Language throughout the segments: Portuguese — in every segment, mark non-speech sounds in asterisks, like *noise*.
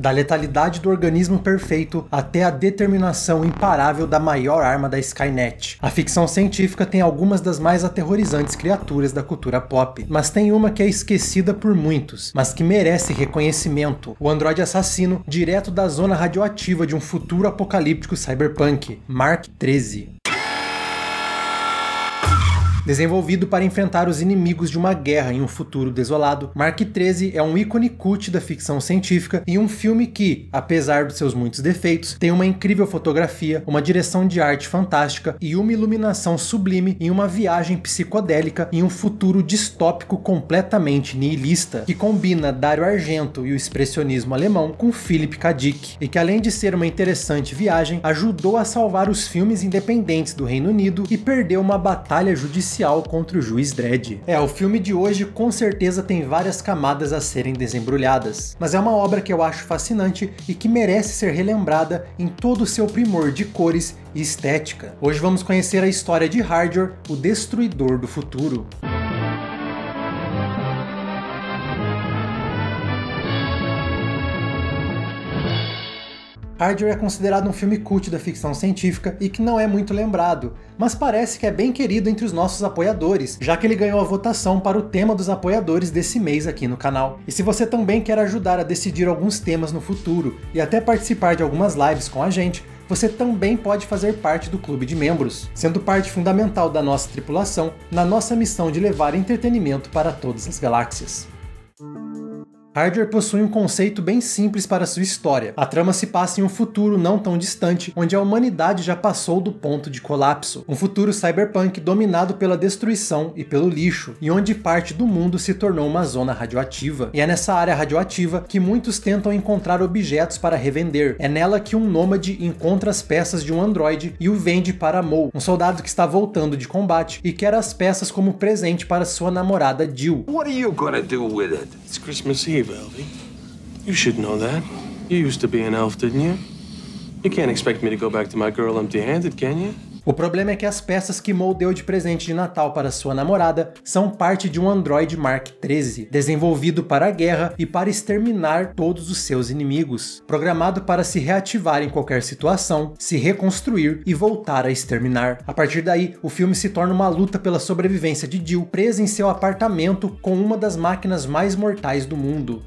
Da letalidade do organismo perfeito até a determinação imparável da maior arma da Skynet. A ficção científica tem algumas das mais aterrorizantes criaturas da cultura pop, mas tem uma que é esquecida por muitos, mas que merece reconhecimento: o androide assassino direto da zona radioativa de um futuro apocalíptico cyberpunk, Mark 13. Desenvolvido para enfrentar os inimigos de uma guerra em um futuro desolado, Mark 13 é um ícone cult da ficção científica e um filme que, apesar dos seus muitos defeitos, tem uma incrível fotografia, uma direção de arte fantástica e uma iluminação sublime em uma viagem psicodélica em um futuro distópico completamente nihilista, que combina Dario Argento e o expressionismo alemão com Philip K. Dick, e que além de ser uma interessante viagem, ajudou a salvar os filmes independentes do Reino Unido e perdeu uma batalha judicial judicial contra o juiz Dredd. É, o filme de hoje com certeza tem várias camadas a serem desembrulhadas, mas é uma obra que eu acho fascinante e que merece ser relembrada em todo o seu primor de cores e estética. Hoje vamos conhecer a história de Hardware, o destruidor do futuro. Hardware é considerado um filme cult da ficção científica e que não é muito lembrado, mas parece que é bem querido entre os nossos apoiadores, já que ele ganhou a votação para o tema dos apoiadores desse mês aqui no canal. E se você também quer ajudar a decidir alguns temas no futuro e até participar de algumas lives com a gente, você também pode fazer parte do clube de membros, sendo parte fundamental da nossa tripulação na nossa missão de levar entretenimento para todas as galáxias. Hardware possui um conceito bem simples para sua história. A trama se passa em um futuro não tão distante, onde a humanidade já passou do ponto de colapso. Um futuro cyberpunk dominado pela destruição e pelo lixo, e onde parte do mundo se tornou uma zona radioativa. E é nessa área radioativa que muitos tentam encontrar objetos para revender. É nela que um nômade encontra as peças de um androide e o vende para Mo, um soldado que está voltando de combate e quer as peças como presente para sua namorada Jill. It's Christmas Eve. Elvie. You should know that. You used to be an elf, didn't you? You can't expect me to go back to my girl empty-handed, can you? O problema é que as peças que Mo deu de presente de Natal para sua namorada são parte de um Android Mark III, desenvolvido para a guerra e para exterminar todos os seus inimigos, programado para se reativar em qualquer situação, se reconstruir e voltar a exterminar. A partir daí, o filme se torna uma luta pela sobrevivência de Jill, presa em seu apartamento com uma das máquinas mais mortais do mundo.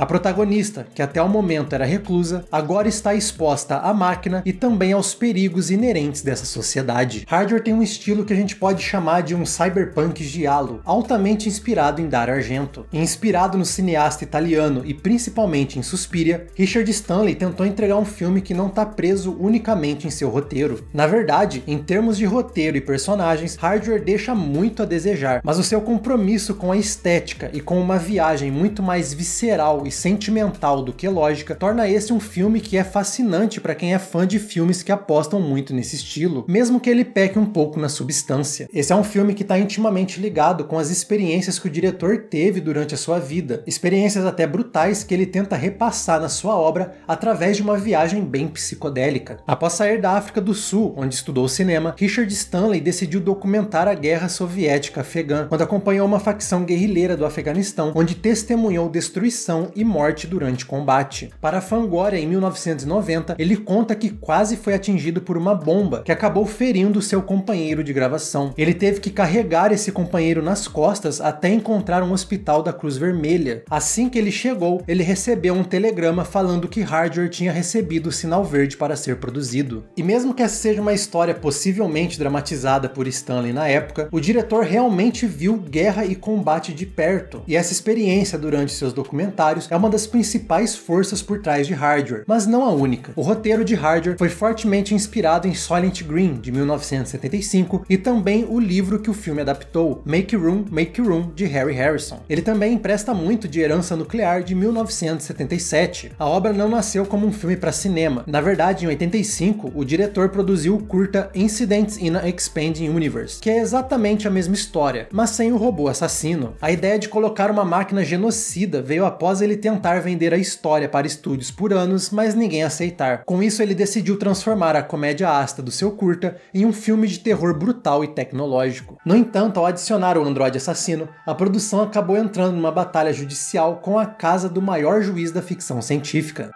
A protagonista, que até o momento era reclusa, agora está exposta à máquina e também aos perigos inerentes dessa sociedade. Hardware tem um estilo que a gente pode chamar de um cyberpunk giallo, altamente inspirado em Dario Argento. inspirado no cineasta italiano e principalmente em Suspiria, Richard Stanley tentou entregar um filme que não está preso unicamente em seu roteiro. Na verdade, em termos de roteiro e personagens, Hardware deixa muito a desejar, mas o seu compromisso com a estética e com uma viagem muito mais visceral e sentimental do que lógica, torna esse um filme que é fascinante para quem é fã de filmes que apostam muito nesse estilo, mesmo que ele peque um pouco na substância. Esse é um filme que está intimamente ligado com as experiências que o diretor teve durante a sua vida, experiências até brutais que ele tenta repassar na sua obra através de uma viagem bem psicodélica. Após sair da África do Sul, onde estudou cinema, Richard Stanley decidiu documentar a guerra soviética afegã, quando acompanhou uma facção guerrilheira do Afeganistão, onde testemunhou destruição e morte durante combate. Para Fangoria, em 1990, ele conta que quase foi atingido por uma bomba que acabou ferindo seu companheiro de gravação. Ele teve que carregar esse companheiro nas costas até encontrar um hospital da Cruz Vermelha. Assim que ele chegou, ele recebeu um telegrama falando que Hardware tinha recebido o sinal verde para ser produzido. E mesmo que essa seja uma história possivelmente dramatizada por Stanley na época, o diretor realmente viu guerra e combate de perto, e essa experiência durante seus documentários é uma das principais forças por trás de Hardware, mas não a única. O roteiro de Hardware foi fortemente inspirado em Silent Green, de 1975, e também o livro que o filme adaptou, Make Room, Make Room, de Harry Harrison. Ele também empresta muito de Herança Nuclear, de 1977. A obra não nasceu como um filme para cinema. Na verdade, em 85, o diretor produziu o curta Incidents in a Expanding Universe, que é exatamente a mesma história, mas sem o robô assassino. A ideia de colocar uma máquina genocida veio após ele ele tentar vender a história para estúdios por anos, mas ninguém aceitar. Com isso, ele decidiu transformar a comédia ácida do seu curta em um filme de terror brutal e tecnológico. No entanto, ao adicionar o androide assassino, a produção acabou entrando numa batalha judicial com a casa do maior juiz da ficção científica.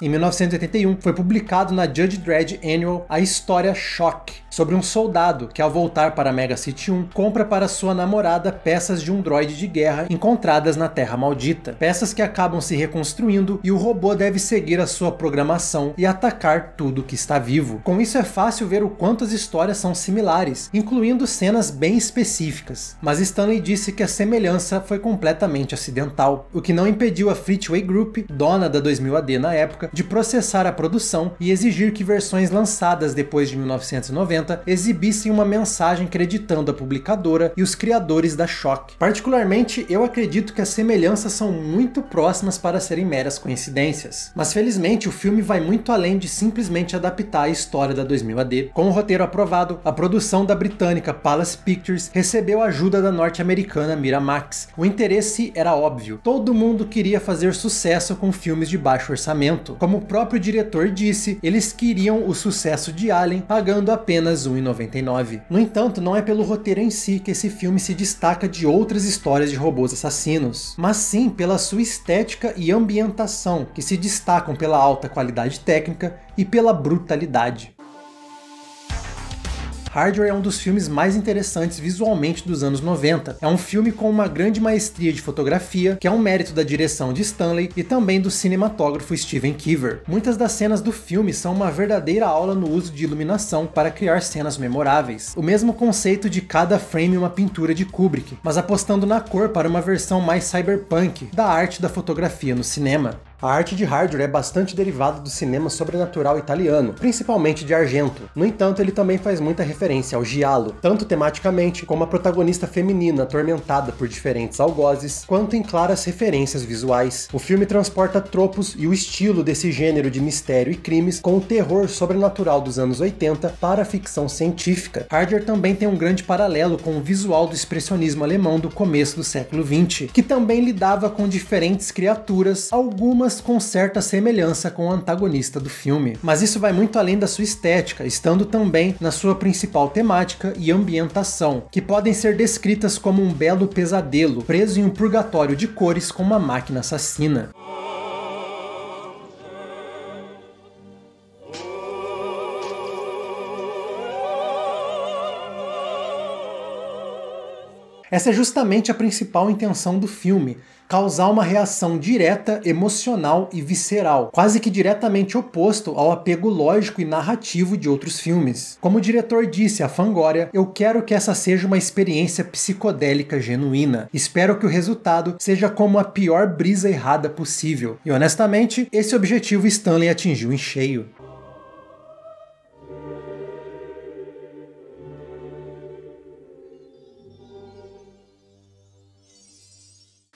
Em 1981, foi publicado na Judge Dredd Annual a história Shock, sobre um soldado que, ao voltar para Mega City 1, compra para sua namorada peças de um droide de guerra encontradas na Terra Maldita. Peças que acabam se reconstruindo e o robô deve seguir a sua programação e atacar tudo que está vivo. Com isso é fácil ver o quanto as histórias são similares, incluindo cenas bem específicas. Mas Stanley disse que a semelhança foi completamente acidental, o que não impediu a Fleetway Group, dona da 2000 AD na época, de processar a produção e exigir que versões lançadas depois de 1990 exibissem uma mensagem creditando a publicadora e os criadores da Shock. Particularmente, eu acredito que as semelhanças são muito próximas para serem meras coincidências. Mas felizmente, o filme vai muito além de simplesmente adaptar a história da 2000 AD. Com o roteiro aprovado, a produção da britânica Palace Pictures recebeu ajuda da norte-americana Miramax. O interesse era óbvio. Todo mundo queria fazer sucesso com filmes de baixo orçamento. Como o próprio diretor disse, eles queriam o sucesso de Alien pagando apenas R$ 1,99. No entanto, não é pelo roteiro em si que esse filme se destaca de outras histórias de robôs assassinos, mas sim pela sua estética e ambientação, que se destacam pela alta qualidade técnica e pela brutalidade. Hardware é um dos filmes mais interessantes visualmente dos anos 90. É um filme com uma grande maestria de fotografia, que é um mérito da direção de Stanley e também do cinematógrafo Steven Keever. Muitas das cenas do filme são uma verdadeira aula no uso de iluminação para criar cenas memoráveis. O mesmo conceito de cada frame uma pintura de Kubrick, mas apostando na cor para uma versão mais cyberpunk da arte da fotografia no cinema. A arte de Hardware é bastante derivada do cinema sobrenatural italiano, principalmente de Argento. No entanto, ele também faz muita referência ao giallo, tanto tematicamente como a protagonista feminina atormentada por diferentes algozes, quanto em claras referências visuais. O filme transporta tropos e o estilo desse gênero de mistério e crimes com o terror sobrenatural dos anos 80 para a ficção científica. Hardware também tem um grande paralelo com o visual do expressionismo alemão do começo do século 20, que também lidava com diferentes criaturas, algumas com certa semelhança com o antagonista do filme. Mas isso vai muito além da sua estética, estando também na sua principal temática e ambientação, que podem ser descritas como um belo pesadelo, preso em um purgatório de cores com uma máquina assassina. Essa é justamente a principal intenção do filme, causar uma reação direta, emocional e visceral, quase que diretamente oposto ao apego lógico e narrativo de outros filmes. Como o diretor disse a Fangoria, eu quero que essa seja uma experiência psicodélica genuína. Espero que o resultado seja como a pior brisa errada possível. E honestamente, esse objetivo Stanley atingiu em cheio.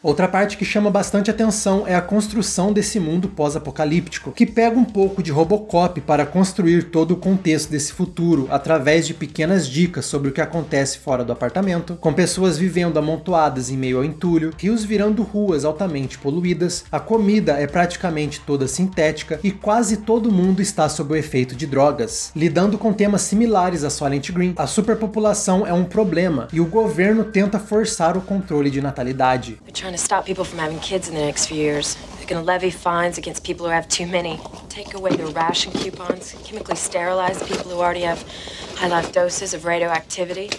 Outra parte que chama bastante atenção é a construção desse mundo pós-apocalíptico, que pega um pouco de Robocop para construir todo o contexto desse futuro através de pequenas dicas sobre o que acontece fora do apartamento, com pessoas vivendo amontoadas em meio ao entulho, rios virando ruas altamente poluídas, a comida é praticamente toda sintética e quase todo mundo está sob o efeito de drogas. Lidando com temas similares a Silent Green, a superpopulação é um problema e o governo tenta forçar o controle de natalidade to stop people from having kids in the next few years. They're going to levy fines against people who have too many, take away their ration coupons, chemically sterilize people who already have high life doses of radioactivity.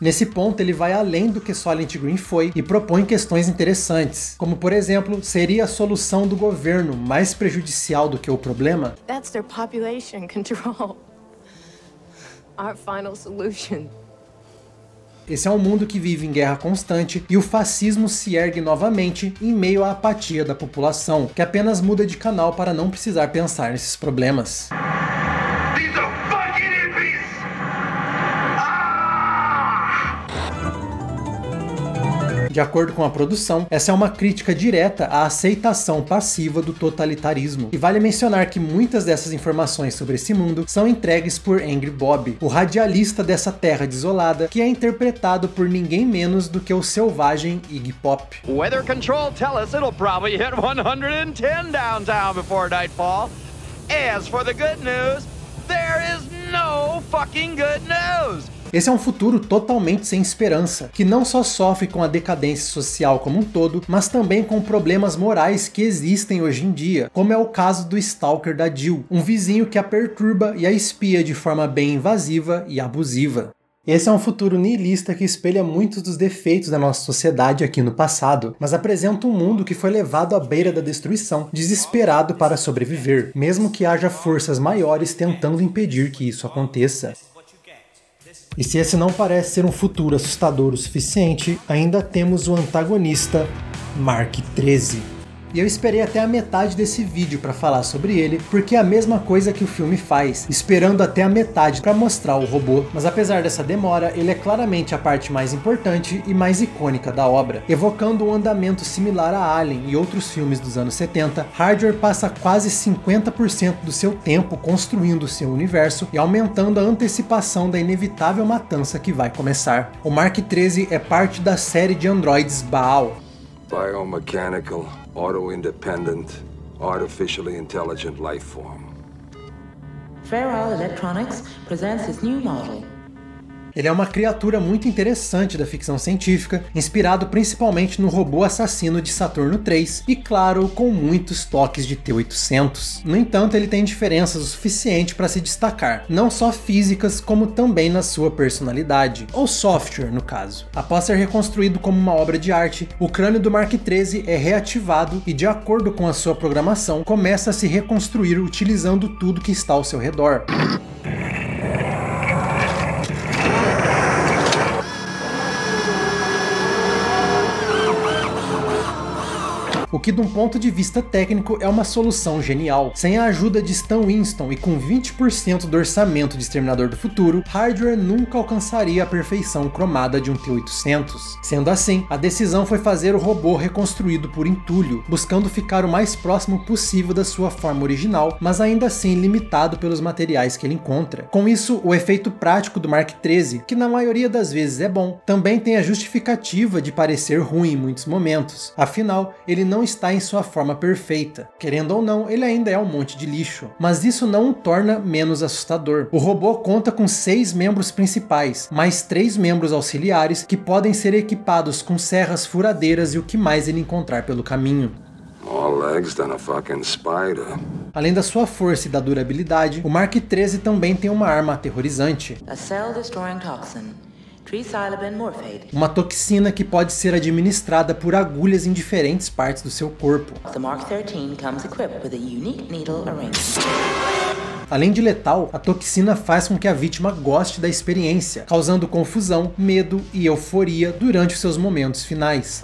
Nesse ponto, ele vai além do que Silent Green foi e propõe questões interessantes, como por exemplo, seria a solução do governo mais prejudicial do que o problema? That's their population *laughs* control. Our final solution. Esse é um mundo que vive em guerra constante e o fascismo se ergue novamente em meio à apatia da população, que apenas muda de canal para não precisar pensar nesses problemas. De acordo com a produção, essa é uma crítica direta à aceitação passiva do totalitarismo. E vale mencionar que muitas dessas informações sobre esse mundo são entregues por Angry Bob, o radialista dessa terra desolada, que é interpretado por ninguém menos do que o selvagem Iggy Pop. Weather control tell us it'll probably hit 110 downtown before nightfall. As for the good news, there is no fucking good news. Esse é um futuro totalmente sem esperança, que não só sofre com a decadência social como um todo, mas também com problemas morais que existem hoje em dia, como é o caso do Stalker da Jill, um vizinho que a perturba e a espia de forma bem invasiva e abusiva. Esse é um futuro niilista que espelha muitos dos defeitos da nossa sociedade aqui no passado, mas apresenta um mundo que foi levado à beira da destruição, desesperado para sobreviver, mesmo que haja forças maiores tentando impedir que isso aconteça. E se esse não parece ser um futuro assustador o suficiente, ainda temos o antagonista Mark 13. E eu esperei até a metade desse vídeo para falar sobre ele, porque é a mesma coisa que o filme faz, esperando até a metade para mostrar o robô. Mas apesar dessa demora, ele é claramente a parte mais importante e mais icônica da obra. Evocando um andamento similar a Alien e outros filmes dos anos 70, Hardware passa quase 50% do seu tempo construindo seu universo e aumentando a antecipação da inevitável matança que vai começar. O Mark 13 é parte da série de androides Baal, Biomechanical, auto-independent, artificially intelligent life form. Fairwell Electronics presents its new model, Ele é uma criatura muito interessante da ficção científica, inspirado principalmente no robô assassino de Saturno 3 e, claro, com muitos toques de T-800. No entanto, ele tem diferenças o suficiente para se destacar, não só físicas, como também na sua personalidade, ou software no caso. Após ser reconstruído como uma obra de arte, o crânio do Mark 13 é reativado e, de acordo com a sua programação, começa a se reconstruir utilizando tudo que está ao seu redor. Que de um ponto de vista técnico é uma solução genial. Sem a ajuda de Stan Winston e com 20% do orçamento de Exterminador do Futuro, Hardware nunca alcançaria a perfeição cromada de um T-800. Sendo assim, a decisão foi fazer o robô reconstruído por entulho, buscando ficar o mais próximo possível da sua forma original, mas ainda assim limitado pelos materiais que ele encontra. Com isso, o efeito prático do Mark 13, que na maioria das vezes é bom, também tem a justificativa de parecer ruim em muitos momentos. Afinal, ele não não está em sua forma perfeita. Querendo ou não, ele ainda é um monte de lixo. Mas isso não o torna menos assustador. O robô conta com seis membros principais, mais três membros auxiliares que podem ser equipados com serras furadeiras e o que mais ele encontrar pelo caminho. Além da sua força e da durabilidade, o Mark 13 também tem uma arma aterrorizante. a cell-destroying toxin, Uma toxina que pode ser administrada por agulhas em diferentes partes do seu corpo. The Mark 13 comes equipped with a unique needle arrangement. Além de letal, a toxina faz com que a vítima goste da experiência, causando confusão, medo e euforia durante os seus momentos finais.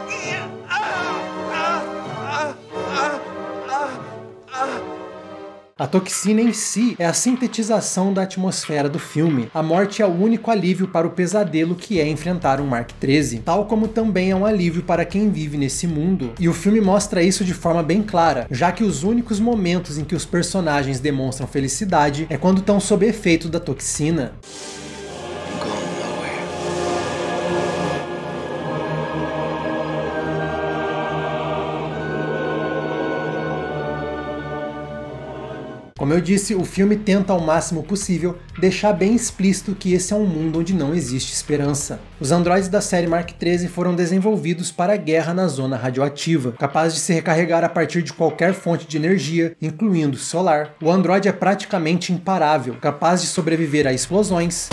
A toxina em si é a sintetização da atmosfera do filme. A morte é o único alívio para o pesadelo que é enfrentar um Mark 13, tal como também é um alívio para quem vive nesse mundo. E o filme mostra isso de forma bem clara, já que os únicos momentos em que os personagens demonstram felicidade é quando estão sob efeito da toxina. Como eu disse, o filme tenta ao máximo possível deixar bem explícito que esse é um mundo onde não existe esperança. Os androides da série Mark 13 foram desenvolvidos para a guerra na zona radioativa, capaz de se recarregar a partir de qualquer fonte de energia, incluindo solar. O androide é praticamente imparável, capaz de sobreviver a explosões.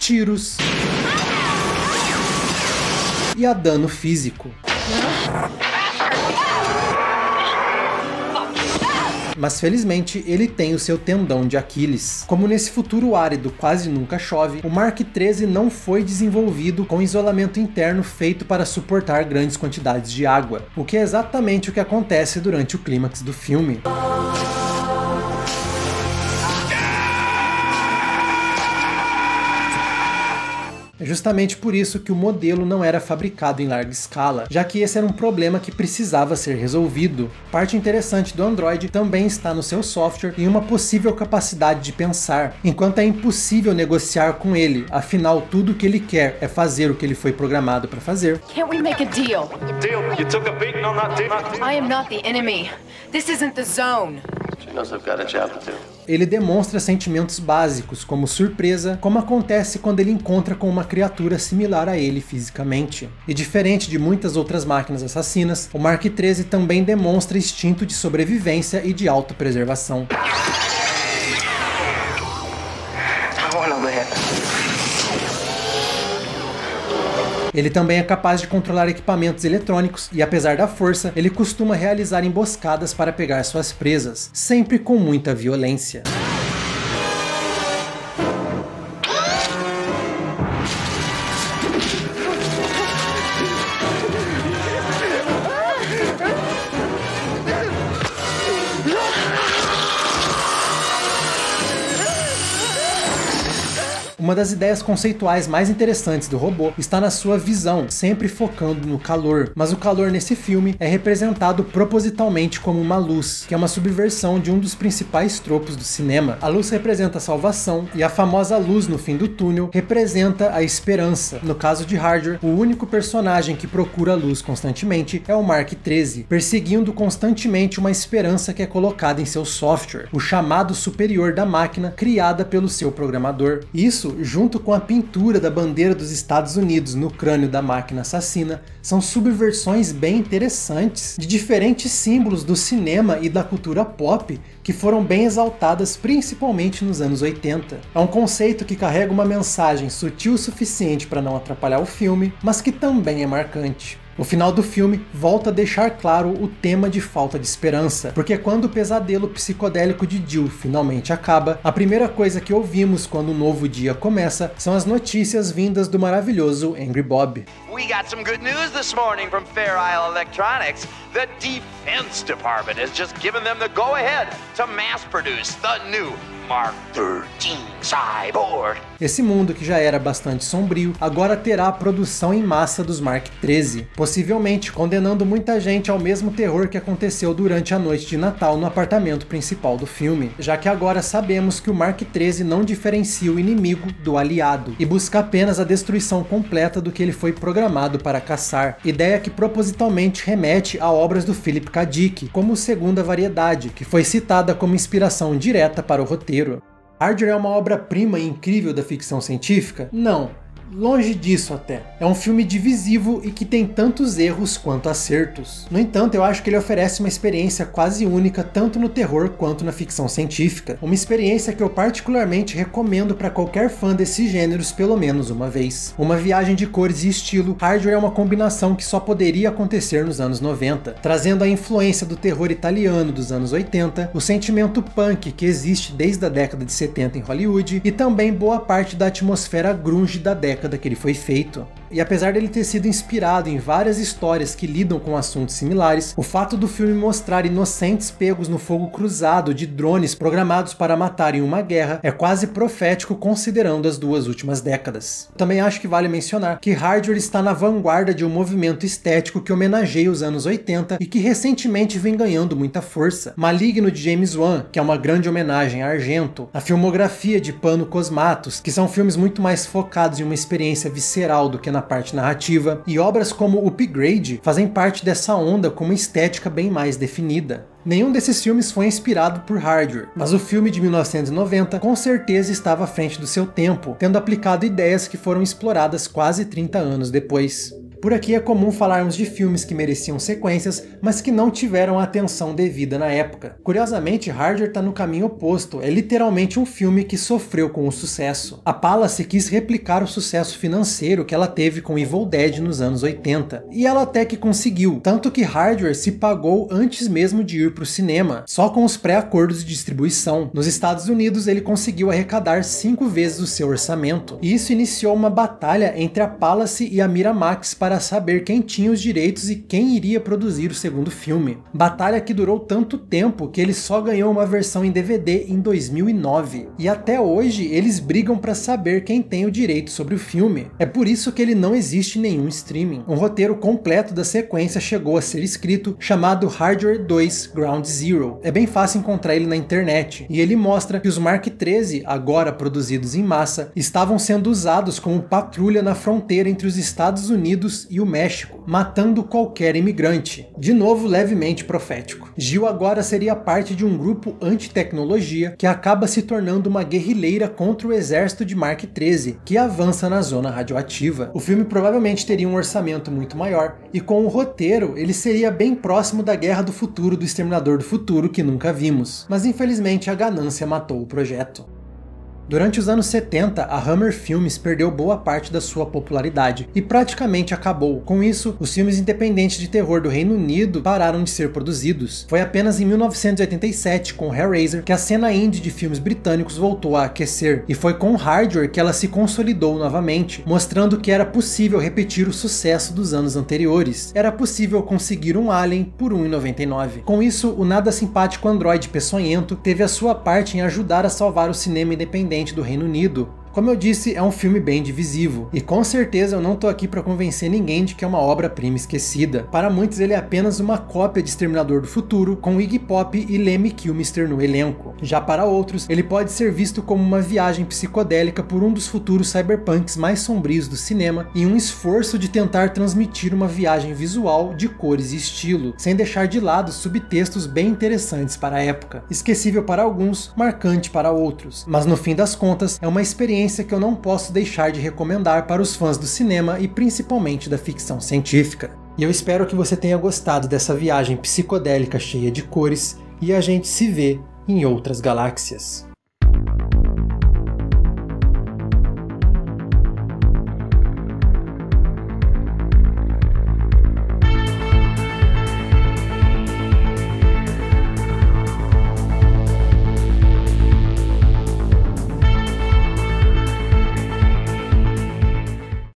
Tiros e a dano físico. Mas felizmente ele tem o seu tendão de Aquiles. Como nesse futuro árido quase nunca chove, o Mark 13 não foi desenvolvido com isolamento interno feito para suportar grandes quantidades de água, o que é exatamente o que acontece durante o clímax do filme. É justamente por isso que o modelo não era fabricado em larga escala, já que esse era um problema que precisava ser resolvido. Parte interessante do Android também está no seu software e uma possível capacidade de pensar, enquanto é impossível negociar com ele, afinal tudo o que ele quer é fazer o que ele foi programado para fazer. Can't we make a deal? Deal? You took a beating on that deal? I am not the enemy. This isn't the zone. She knows I've got a job to do. Ele demonstra sentimentos básicos, como surpresa, como acontece quando ele encontra com uma criatura similar a ele fisicamente. E diferente de muitas outras máquinas assassinas, o Mark 13 também demonstra instinto de sobrevivência e de autopreservação. Ele também é capaz de controlar equipamentos eletrônicos e, apesar da força, ele costuma realizar emboscadas para pegar suas presas, sempre com muita violência. Uma das ideias conceituais mais interessantes do robô está na sua visão, sempre focando no calor. Mas o calor nesse filme é representado propositalmente como uma luz, que é uma subversão de um dos principais tropos do cinema. A luz representa a salvação e a famosa luz no fim do túnel representa a esperança. No caso de Hardware, o único personagem que procura a luz constantemente é o Mark 13, perseguindo constantemente uma esperança que é colocada em seu software, o chamado superior da máquina criada pelo seu programador. Isso junto com a pintura da bandeira dos Estados Unidos no crânio da máquina assassina, são subversões bem interessantes de diferentes símbolos do cinema e da cultura pop que foram bem exaltadas principalmente nos anos 80. É um conceito que carrega uma mensagem sutil o suficiente para não atrapalhar o filme, mas que também é marcante. O final do filme volta a deixar claro o tema de falta de esperança, porque quando o pesadelo psicodélico de Jill finalmente acaba, a primeira coisa que ouvimos quando o novo dia começa são as notícias vindas do maravilhoso Angry Bob. We got some good news this morning from Fair Isle Electronics. The Defense Department has just given them the go ahead to mass produce the new Mark 13 Cyborg. Esse mundo que já era bastante sombrio, agora terá a produção em massa dos Mark 13, possivelmente condenando muita gente ao mesmo terror que aconteceu durante a noite de Natal no apartamento principal do filme, já que agora sabemos que o Mark 13 não diferencia o inimigo do aliado e busca apenas a destruição completa do que ele foi programado para caçar, ideia que propositalmente remete a obras do Philip K. Dick, como segunda variedade, que foi citada como inspiração direta para o roteiro. Hardware é uma obra-prima incrível da ficção científica? Não, longe disso até. É um filme divisivo e que tem tantos erros quanto acertos. No entanto, eu acho que ele oferece uma experiência quase única tanto no terror quanto na ficção científica. Uma experiência que eu particularmente recomendo para qualquer fã desses gêneros pelo menos uma vez. Uma viagem de cores e estilo, Hardware é uma combinação que só poderia acontecer nos anos 90, trazendo a influência do terror italiano dos anos 80, o sentimento punk que existe desde a década de 70 em Hollywood e também boa parte da atmosfera grunge da década década que ele foi feito. E apesar dele ter sido inspirado em várias histórias que lidam com assuntos similares, o fato do filme mostrar inocentes pegos no fogo cruzado de drones programados para matar em uma guerra é quase profético considerando as duas últimas décadas. Também acho que vale mencionar que Hardware está na vanguarda de um movimento estético que homenageia os anos 80 e que recentemente vem ganhando muita força. Maligno de James Wan, que é uma grande homenagem a Argento, a filmografia de Pano Cosmatos, que são filmes muito mais focados em uma experiência visceral do que na parte narrativa, e obras como Upgrade fazem parte dessa onda com uma estética bem mais definida. Nenhum desses filmes foi inspirado por Hardware, mas o filme de 1990 com certeza estava à frente do seu tempo, tendo aplicado ideias que foram exploradas quase 30 anos depois. Por aqui é comum falarmos de filmes que mereciam sequências, mas que não tiveram a atenção devida na época. Curiosamente, Hardware está no caminho oposto, é literalmente um filme que sofreu com o sucesso. A Palace quis replicar o sucesso financeiro que ela teve com Evil Dead nos anos 80, e ela até que conseguiu, tanto que Hardware se pagou antes mesmo de ir para o cinema, só com os pré-acordos de distribuição. Nos Estados Unidos, ele conseguiu arrecadar cinco vezes o seu orçamento, e isso iniciou uma batalha entre a Palace e a Miramax para para saber quem tinha os direitos e quem iria produzir o segundo filme. Batalha que durou tanto tempo que ele só ganhou uma versão em DVD em 2009. E até hoje eles brigam para saber quem tem o direito sobre o filme. É por isso que ele não existe nenhum streaming. Um roteiro completo da sequência chegou a ser escrito chamado Hardware 2 Ground Zero. É bem fácil encontrar ele na internet e ele mostra que os Mark 13, agora produzidos em massa, estavam sendo usados como patrulha na fronteira entre os Estados Unidos e o México, matando qualquer imigrante. De novo, levemente profético. Gil agora seria parte de um grupo anti-tecnologia que acaba se tornando uma guerrilheira contra o exército de Mark 13, que avança na zona radioativa. O filme provavelmente teria um orçamento muito maior, e com o roteiro, ele seria bem próximo da Guerra do Futuro do Exterminador do Futuro que nunca vimos. Mas infelizmente a ganância matou o projeto. Durante os anos 70, a Hammer Films perdeu boa parte da sua popularidade e praticamente acabou. Com isso, os filmes independentes de terror do Reino Unido pararam de ser produzidos. Foi apenas em 1987, com Hellraiser, que a cena indie de filmes britânicos voltou a aquecer, e foi com Hardware que ela se consolidou novamente, mostrando que era possível repetir o sucesso dos anos anteriores. Era possível conseguir um Alien por 1,99. Com isso, o nada simpático androide peçonhento teve a sua parte em ajudar a salvar o cinema independente do Reino Unido, como eu disse, é um filme bem divisivo, e com certeza eu não tô aqui para convencer ninguém de que é uma obra-prima esquecida. Para muitos ele é apenas uma cópia de Exterminador do Futuro, com Iggy Pop e Lemmy Kilmister no elenco. Já para outros, ele pode ser visto como uma viagem psicodélica por um dos futuros cyberpunks mais sombrios do cinema e um esforço de tentar transmitir uma viagem visual de cores e estilo, sem deixar de lado subtextos bem interessantes para a época. Esquecível para alguns, marcante para outros, mas no fim das contas é uma experiência experiência que eu não posso deixar de recomendar para os fãs do cinema e principalmente da ficção científica. E eu espero que você tenha gostado dessa viagem psicodélica cheia de cores e a gente se vê em outras galáxias.